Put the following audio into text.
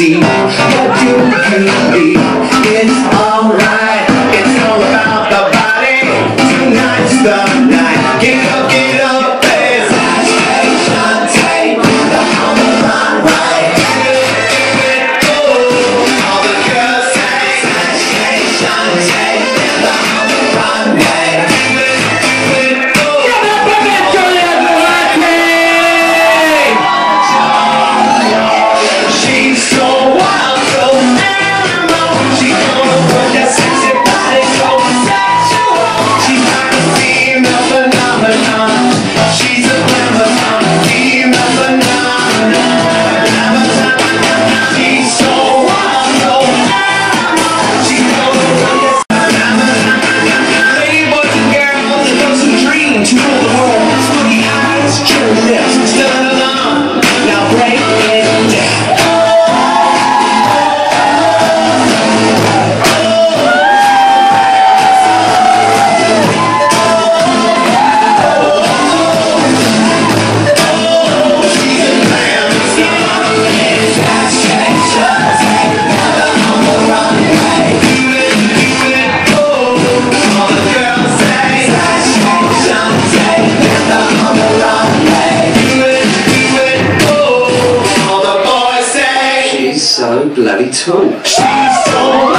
see that you can be. It's alright. It's all about the body. Tonight's the night. Get up, get up, babe. Sensation tape. The Glamazon way. All the girls say sensation tape. She's so